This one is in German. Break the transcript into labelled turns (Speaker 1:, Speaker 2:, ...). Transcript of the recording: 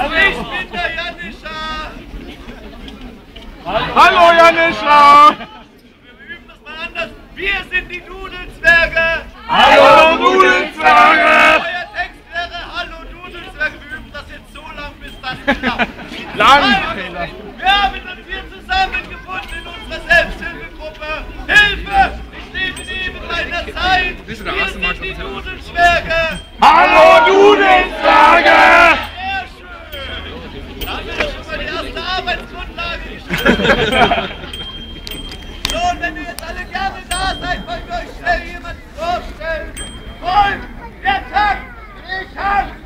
Speaker 1: Ich bin der Janischa.
Speaker 2: Hallo Janischa!
Speaker 1: Wir üben das mal anders. Wir sind die Dudelsberge.
Speaker 2: Hallo Nudelsberge!
Speaker 1: Euer Text wäre Hallo Dudelsberge. Wir üben das jetzt so lang, bis das klappt.
Speaker 2: Lang,
Speaker 1: Also. Wir haben uns hier zusammengefunden in unserer Selbsthilfegruppe. Hilfe! Ich lebe neben meiner Zeit. Wir sind die Dudelsberge.
Speaker 2: Hallo Nudelsberge!
Speaker 1: Sehr schön. Da haben wir doch schon mal die erste Arbeitsgrundlage geschaffen. So, und wenn ihr jetzt alle gerne da seid, wollt ihr euch schnell jemanden vorstellen. Und der Tag, ich hab